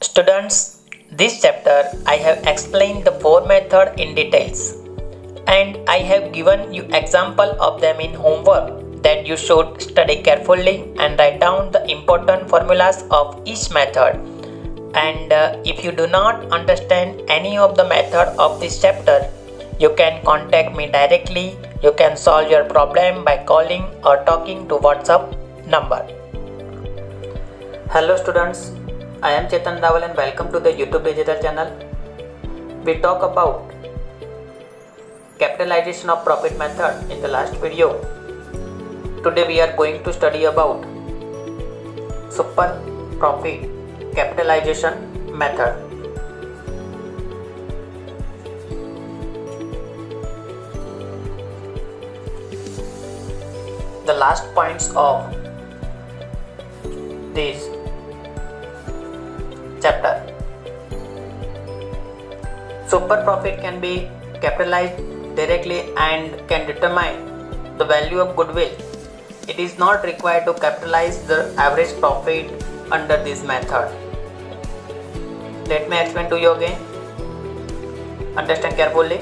Students, this chapter I have explained the four method in details. And I have given you example of them in homework that you should study carefully and write down the important formulas of each method. And uh, if you do not understand any of the method of this chapter you can contact me directly you can solve your problem by calling or talking to whatsapp number hello students I am Chetan Rawal and welcome to the YouTube digital channel. We talk about capitalization of profit method in the last video. Today we are going to study about super profit capitalization method. The last points of this chapter. Super profit can be capitalized directly and can determine the value of goodwill. It is not required to capitalize the average profit under this method. Let me explain to you again. Understand carefully.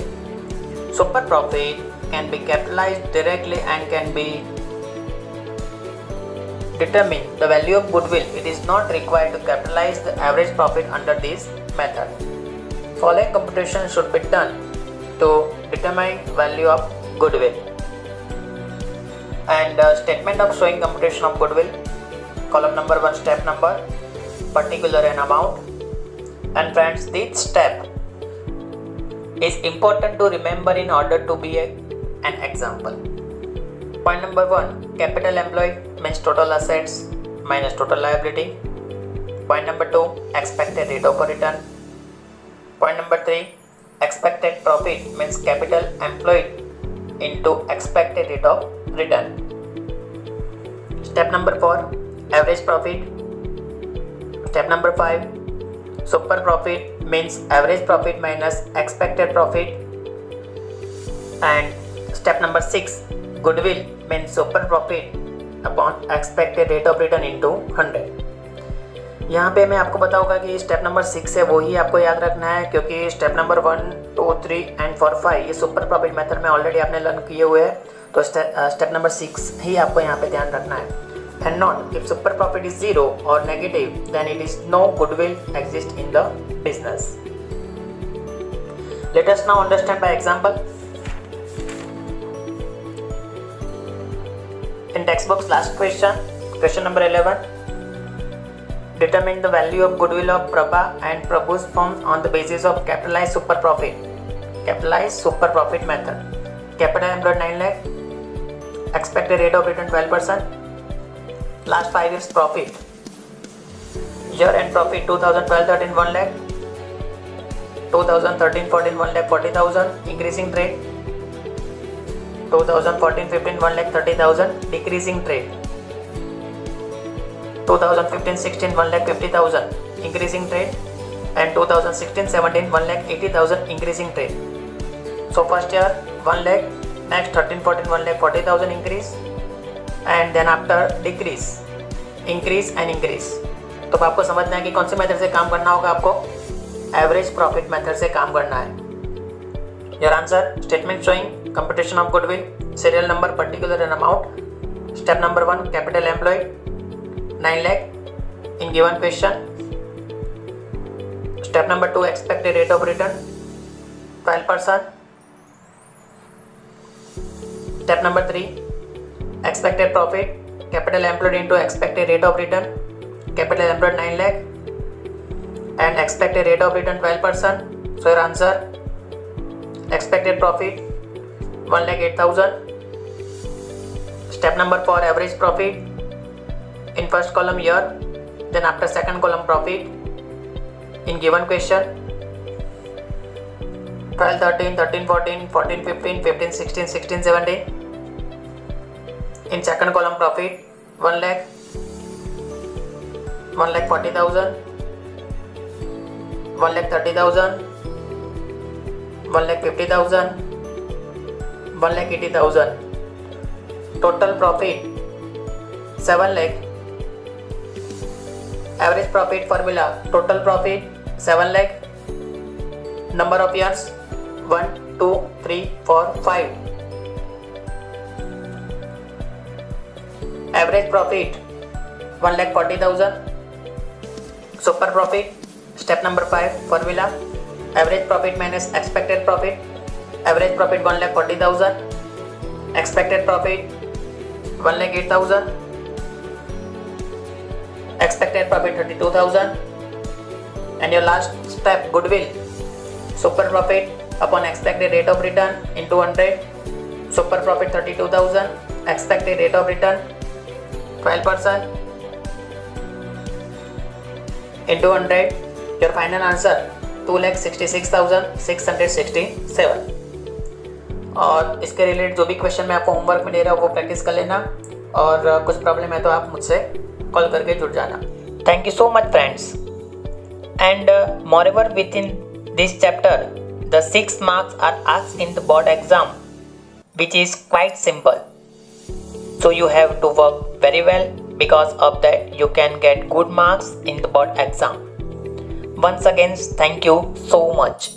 Super profit can be capitalized directly and can be determine the value of goodwill, it is not required to capitalize the average profit under this method. Following computation should be done to determine value of goodwill. And uh, statement of showing computation of goodwill, column number 1 step number, particular and amount. And friends, this step is important to remember in order to be a, an example. Point number 1 Capital employed means total assets minus total liability. Point number 2 expected rate of return. Point number 3 expected profit means capital employed into expected rate of return. Step number 4 average profit. Step number 5 super profit means average profit minus expected profit. And step number 6 goodwill means super profit upon expected rate of return into hundred यहाँ पे मैं आपको बताऊँगा कि step number six है वही आपको याद रखना है, क्योंकि step number one two three and four five ये सुपर प्रॉफिट मेथड में ऑलरेडी आपने लर्न किए हुए हैं तो स्टेप नंबर सिक्स ही आपको यहाँ पे ध्यान रखना है। And not if super profit is zero और negative then it is no goodwill exist in the business let us now understand by example In textbook's last question, question number 11. Determine the value of goodwill of Prabha and Prabhu's firms on the basis of capitalized super profit. Capitalized super profit method. Capital employed 9 lakh. Expected rate of return 12%. Last 5 years profit. Year end profit 2012 13 1 lakh. 2013 14 1 lakh 40,000. Increasing trade 2014-15 1 lakh 30,000 decreasing trade 2015-16 1 lakh 50,000 increasing trade and 2016-17 1 lakh 80,000 increasing trade so first year 1 lakh next 13-14 1 lakh 40,000 increase and then after decrease increase and increase तो आपको समझना है कि कौन से method से काम करना होगा आपको एवरेज प्रॉफिट मेथड से काम करना है your answer statement showing computation of goodwill serial number particular and amount step number 1 capital employed 9 lakh in given question step number 2 expected rate of return 12% step number 3 expected profit capital employed into expected rate of return capital employed 9 lakh and expected rate of return 12% so your answer expected profit one lakh eight thousand step number four average profit in first column year then after second column profit in given question 12, in second column profit one lakh one lakh forty thousand one lakh thirty thousand one lakh fifty thousand one lakh eighty thousand total profit seven lakh average profit formula total profit seven lakh number of years one two three four five average profit one lakh forty thousand super profit step number five formula average profit minus expected profit average profit 1 lakh 40000 expected profit 1 lakh 8000 expected profit 32000 and your last step goodwill super profit upon expected rate of return into 100 super profit 32000 expected rate of return 12% into 100 your final answer 2,66,667 और इसके related जो भी question मैं आपको homework में दे रहा हूँ वो प्रैक्टिस कर लेना। और कुछ प्रॉब्लम है तो आप मुझसे कॉल करके जुड़ जाना। Thank you so much friends and moreover within this chapter the six marks are ask in the board exam which is quite simple. So, you have to work very well because of that you can get good marks in the board exam. Once again, thank you so much.